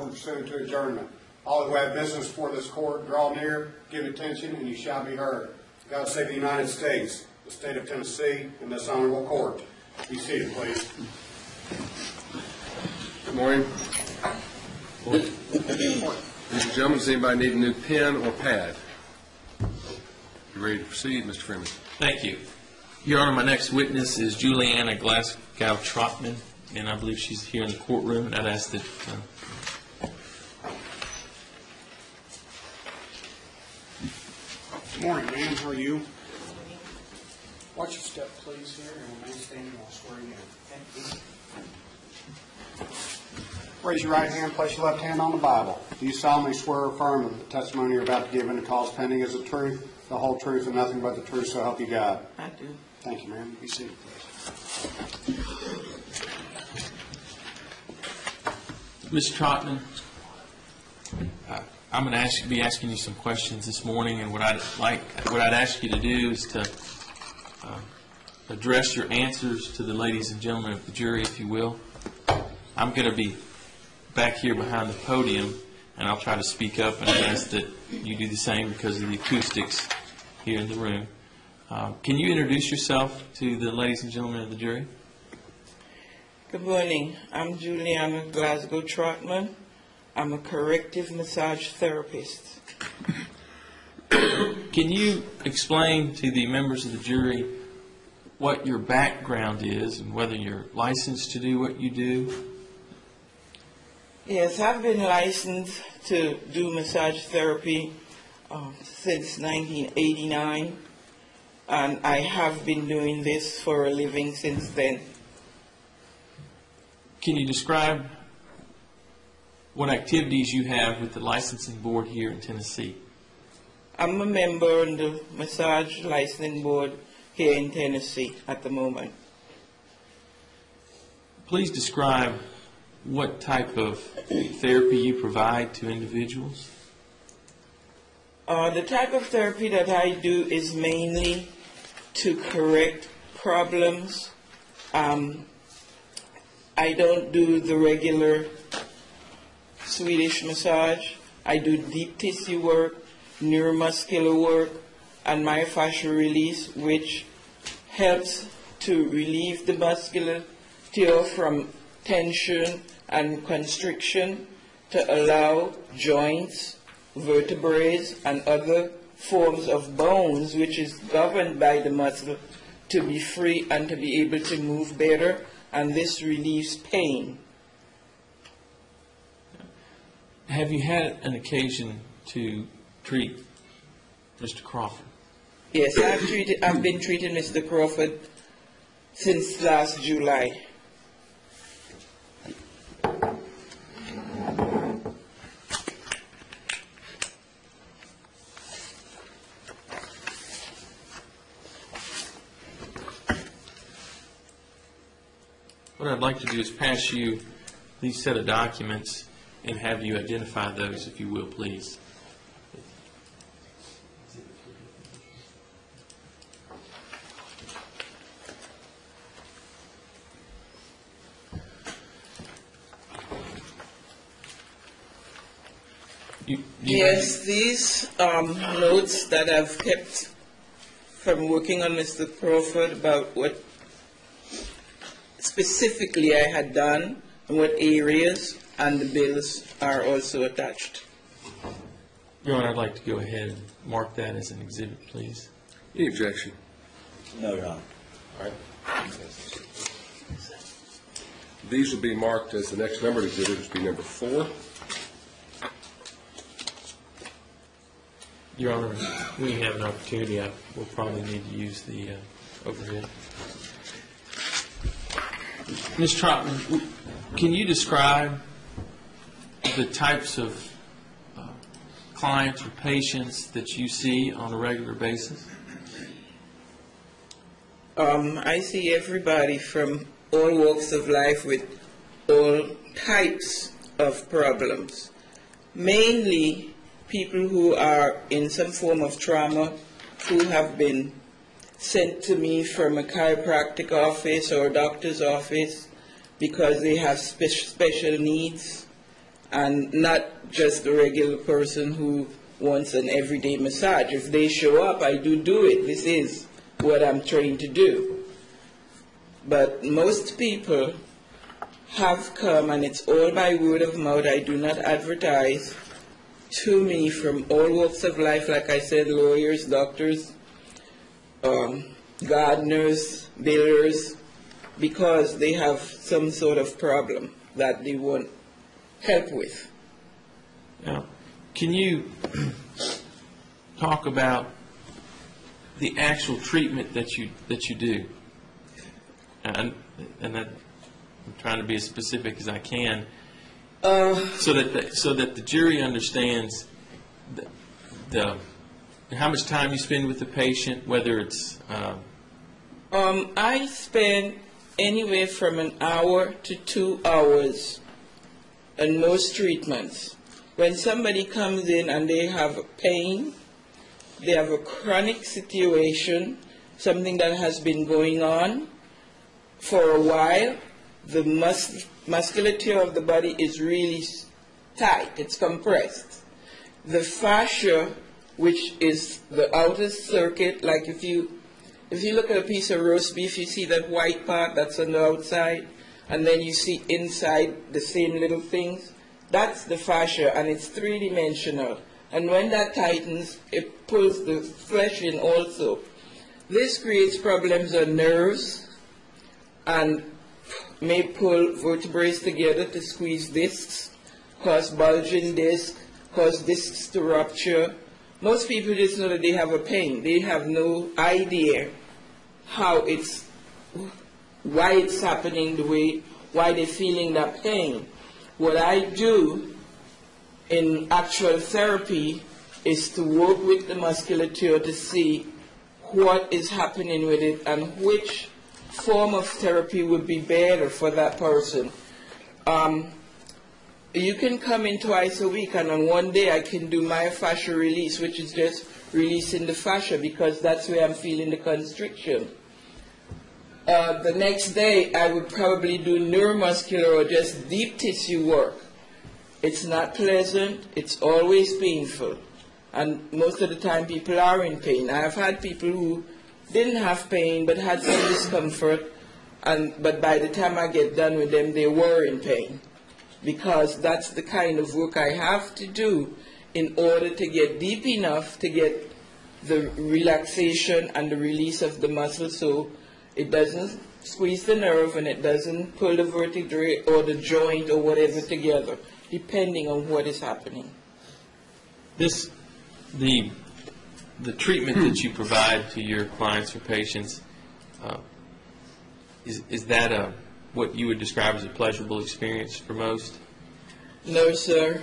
Tennessee is now open pursuant to adjournment. All who have business before this court, draw near, give attention, and you shall be heard. God save the United States, the state of Tennessee, and this honorable court. Be seated, please. Good morning. Ladies and gentlemen, does anybody need a new pen or pad? You ready to proceed, Mr. Freeman? Thank you. Your Honor, my next witness is Juliana Glasgow Trotman, and I believe she's here in the courtroom, and I'd ask that, uh, morning, ma'am. How are you? Watch your step, please, here, and remain standing while I swear you in. Raise your right hand, place your left hand on the Bible. Do you solemnly swear or affirm that the testimony you're about to give in the cause pending is the truth, the whole truth, and nothing but the truth, so help you God? I do. Thank you, ma'am. Be seated, please. Ms. Trotman, uh, I'm going to ask, be asking you some questions this morning, and what I'd like, what I'd ask you to do is to uh, address your answers to the ladies and gentlemen of the jury, if you will. I'm going to be back here behind the podium, and I'll try to speak up, and ask that you do the same because of the acoustics here in the room. Uh, Can you introduce yourself to the ladies and gentlemen of the jury? Good morning. I'm Juliana Glasgow Trotman. I'm a corrective massage therapist. Can you explain to the members of the jury what your background is and whether you're licensed to do what you do? Yes, I've been licensed to do massage therapy um, since 1989, and I have been doing this for a living since then. Can you describe what activities you have with the licensing board here in Tennessee? I'm a member on the massage licensing board here in Tennessee at the moment. Please describe what type of therapy you provide to individuals. Uh, the type of therapy that I do is mainly to correct problems. Um, I don't do the regular Swedish massage. I do deep tissue work, neuromuscular work, and myofascial release, which helps to relieve the muscular musculature from tension and constriction to allow joints, vertebrae, and other forms of bones, which is governed by the muscle, to be free and to be able to move better, and this relieves pain. Have you had an occasion to treat Mr. Crawford? Yes, I've treated, I've been treating Mr. Crawford since last July. What I'd like to do is pass you these set of documents and have you identify those, if you will, please. You- you- Yes, these um, notes that I've kept from working on Mr. Crawford about what specifically I had done and what areas, and the bills are also attached. Your Honor, I'd like to go ahead and mark that as an exhibit, please. Any objection? No, Your Honor. All right. These will be marked as the next numbered exhibit, which will be number four. Your Honor, when you have an opportunity, I will probably need to use the uh, overhead. Ms. Trotman, can you describe the types of uh, clients or patients that you see on a regular basis? Um, I see everybody from all walks of life with all types of problems. Mainly people who are in some form of trauma, who have been sent to me from a chiropractic office or a doctor's office because they have spe- special needs and not just the regular person who wants an everyday massage. If they show up, I do do it. This is what I'm trained to do. But most people have come, and it's all by word of mouth. I do not advertise to me from all walks of life, like I said, lawyers, doctors, um, gardeners, builders, because they have some sort of problem that they want help with. Now, can you talk about the actual treatment that you that you do? And and that, I'm trying to be as specific as I can, Uh, so that the, so that the jury understands the, the how much time you spend with the patient, whether it's uh, um, I spend anywhere from an hour to two hours on most treatments. When somebody comes in and they have pain, they have a chronic situation, something that has been going on for a while, the mus- musculature of the body is really tight, it's compressed. The fascia, which is the outer circuit, like if you if you look at a piece of roast beef, you see that white part that's on the outside, and then you see inside the same little things. That's the fascia, and it's three dimensional. And when that tightens, it pulls the flesh in also. This creates problems on nerves and may pull vertebrae together to squeeze discs, cause bulging discs, cause discs to rupture. Most people just know that they have a pain. They have no idea how it's, why it's happening the way, why they're feeling that pain. What I do in actual therapy is to work with the musculature to see what is happening with it and which form of therapy would be better for that person. Um, you can come in twice a week, and on one day I can do myofascial release, which is just releasing the fascia because that's where I'm feeling the constriction. Uh, the next day I would probably do neuromuscular or just deep tissue work. It's not pleasant, it's always painful, and most of the time people are in pain. I have had people who didn't have pain but had some discomfort, and, but by the time I get done with them, they were in pain. Because that's the kind of work I have to do in order to get deep enough to get the relaxation and the release of the muscle so it doesn't squeeze the nerve and it doesn't pull the vertebrae or the joint or whatever together, depending on what is happening. this the the treatment that you provide to your clients or patients uh, is is that a what you would describe as a pleasurable experience for most? No, sir.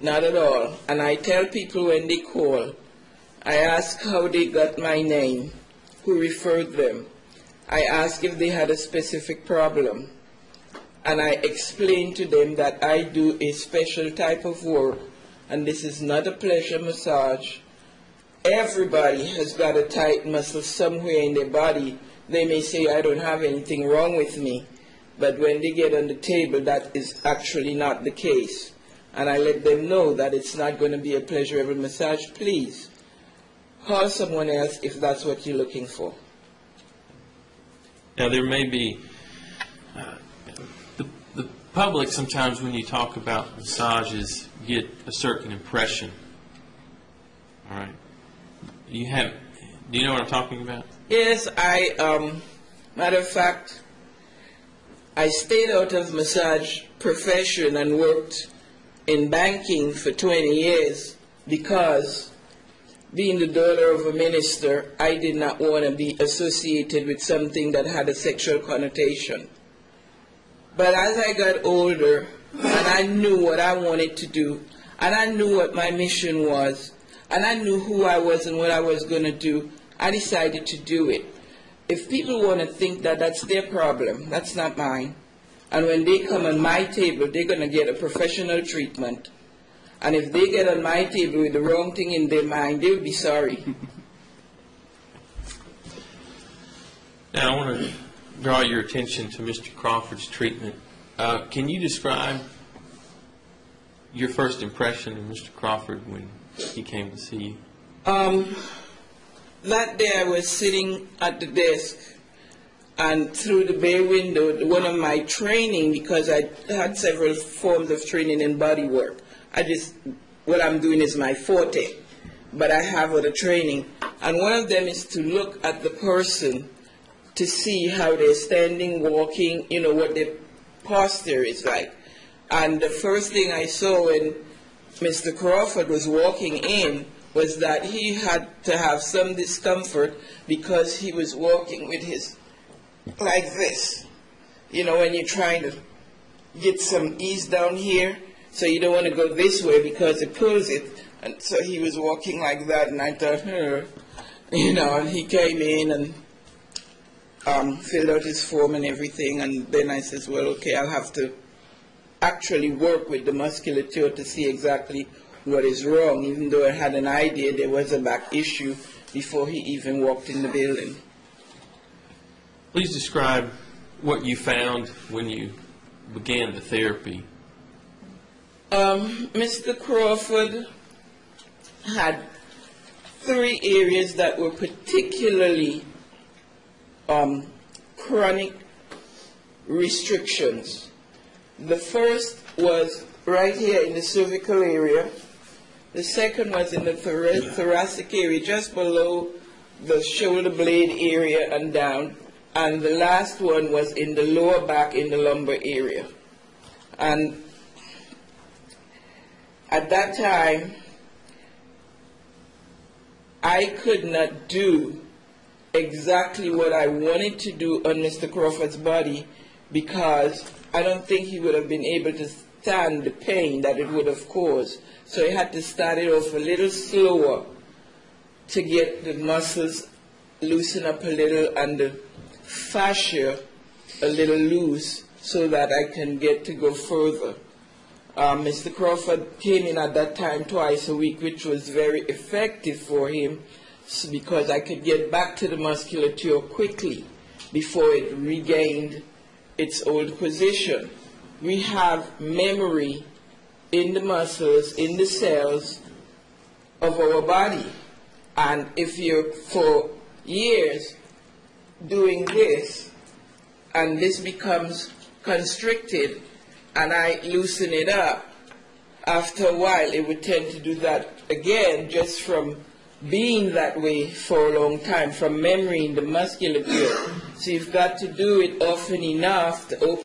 Not at all. And I tell people when they call, I ask how they got my name, who referred them. I ask if they had a specific problem. And I explain to them that I do a special type of work, and this is not a pleasure massage. Everybody has got a tight muscle somewhere in their body. They may say, I don't have anything wrong with me. But when they get on the table, that is actually not the case. And I let them know that it's not going to be a pleasurable massage. Please call someone else if that's what you're looking for. Now, there may be, uh, the, the public sometimes when you talk about massages get a certain impression. All right. You have, do you know what I'm talking about? Yes, I, um, matter of fact, I stayed out of massage profession and worked in banking for 20 years because being the daughter of a minister, I did not want to be associated with something that had a sexual connotation. But as I got older and I knew what I wanted to do, and I knew what my mission was, and I knew who I was and what I was going to do, I decided to do it. If people want to think that that's their problem, that's not mine. And when they come on my table, they're going to get a professional treatment. And if they get on my table with the wrong thing in their mind, they'll be sorry. Now, I want to draw your attention to Mr. Crawford's treatment. Uh, Can you describe your first impression of Mr. Crawford when he came to see you? Um, that day I was sitting at the desk and through the bay window, one of my training, because I had several forms of training in body work. I just, what I'm doing is my forte, but I have other training. And one of them is to look at the person to see how they're standing, walking, you know, what their posture is like. And the first thing I saw when Mr. Crawford was walking in was that he had to have some discomfort because he was walking with his like this. You know, when you're trying to get some ease down here, so you don't want to go this way because it pulls it. And so he was walking like that, and I thought, you know, and he came in and um, filled out his form and everything, and then I says, well, okay, I'll have to actually work with the musculature to see exactly what is wrong, even though I had an idea there was a back issue before he even walked in the building. Please describe what you found when you began the therapy. Um, Mr. Crawford had three areas that were particularly um, chronic restrictions. The first was right here in the cervical area. The second was in the thora- thoracic area, just below the shoulder blade area and down. And the last one was in the lower back in the lumbar area. And at that time, I could not do exactly what I wanted to do on Mr. Crawford's body because I don't think he would have been able to stand the pain that it would have caused. So he had to start it off a little slower to get the muscles loosen up a little and the fascia a little loose so that I can get to go further. Um, Mr. Crawford came in at that time twice a week, which was very effective for him because I could get back to the musculature quickly before it regained its old position. We have memory in the muscles, in the cells of our body. And if you're for years doing this, and this becomes constricted, and I loosen it up, after a while it would tend to do that again just from being that way for a long time, from memory in the musculature. So you've got to do it often enough to open.